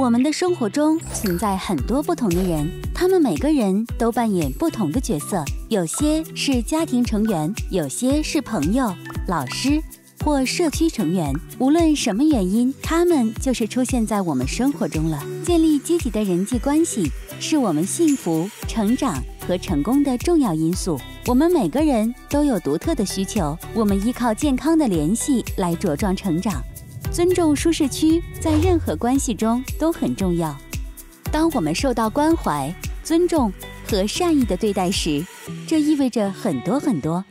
我们的生活中存在很多不同的人，他们每个人都扮演不同的角色，有些是家庭成员，有些是朋友、老师或社区成员。无论什么原因，他们就是出现在我们生活中了。建立积极的人际关系，是我们幸福、成长和成功的重要因素。我们每个人都有独特的需求，我们依靠健康的联系来茁壮成长。尊重舒适区在任何关系中都很重要。当我们受到关怀、尊重和善意的对待时，这意味着很多很多。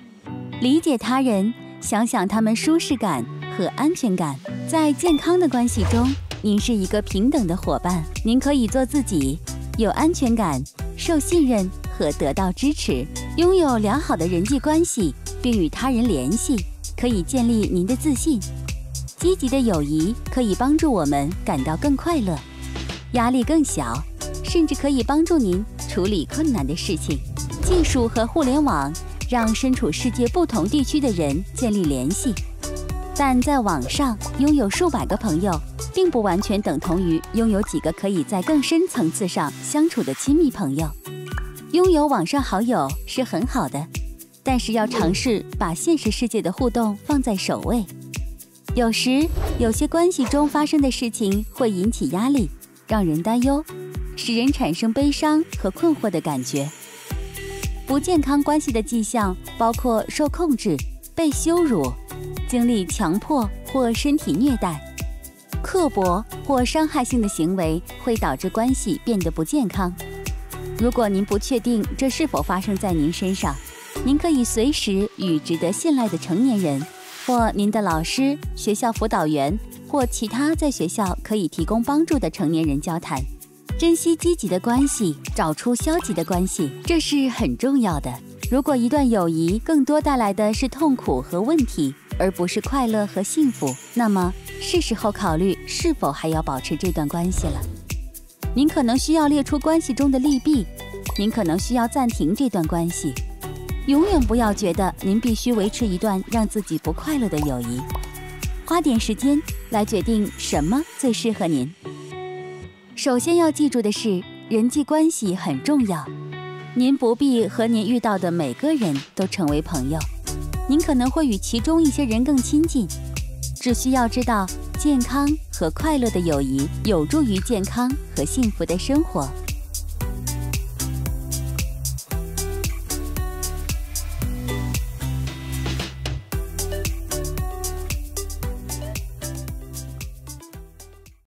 理解他人，想想他们舒适感和安全感。在健康的关系中，您是一个平等的伙伴，您可以做自己，有安全感、受信任和得到支持，拥有良好的人际关系，并与他人联系，可以建立您的自信。积极的友谊可以帮助我们感到更快乐，压力更小，甚至可以帮助您处理困难的事情。技术和互联网让身处世界不同地区的人建立联系，但在网上拥有数百个朋友，并不完全等同于拥有几个可以在更深层次上相处的亲密朋友。拥有网上好友是很好的，但是要尝试把现实世界的互动放在首位。有时，有些关系中发生的事情会引起压力，让人担忧，使人产生悲伤和困惑的感觉。不健康关系的迹象包括受控制、被羞辱、经历强迫或身体虐待、刻薄或伤害性的行为，会导致关系变得不健康。如果您不确定这是否发生在您身上，您可以随时与值得信赖的成年人。或您的老师、学校辅导员或其他在学校可以提供帮助的成年人交谈，珍惜积极的关系，找出消极的关系，这是很重要的。如果一段友谊更多带来的是痛苦和问题，而不是快乐和幸福，那么是时候考虑是否还要保持这段关系了。您可能需要列出关系中的利弊，您可能需要暂停这段关系。永远不要觉得您必须维持一段让自己不快乐的友谊，花点时间来决定什么最适合您。首先要记住的是，人际关系很重要。您不必和您遇到的每个人都成为朋友，您可能会与其中一些人更亲近。只需要知道，健康和快乐的友谊有助于健康和幸福的生活。